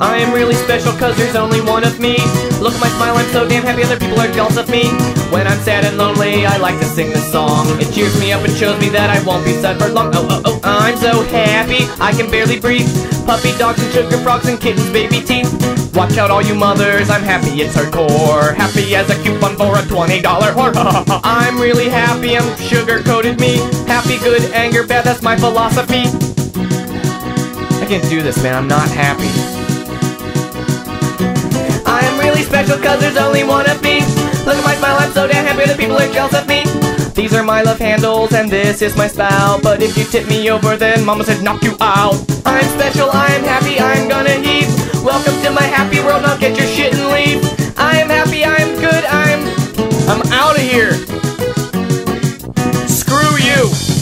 I am really special cause there's only one of me. Look at my smile, I'm so damn happy other people are jealous of me. When I'm sad and lonely, I like to sing this song. It cheers me up and shows me that I won't be sad for long. Oh, oh, oh, I'm so happy, I can barely breathe. Puppy dogs and sugar frogs and kittens, baby teeth. Watch out all you mothers, I'm happy it's hardcore. Happy as a coupon for a $20 whore. I'm really happy, I'm sugar-coated me. Happy, good, anger, bad, that's my philosophy. I can't do this, man, I'm not happy special cause there's only one of me. Look at my smile, I'm so damn happy that people are jealous of me. These are my love handles and this is my spout But if you tip me over then mama said knock you out. I'm special, I'm happy, I'm gonna heave. Welcome to my happy world, now get your shit and leave. I'm happy, I'm good, I'm... I'm out of here! Screw you!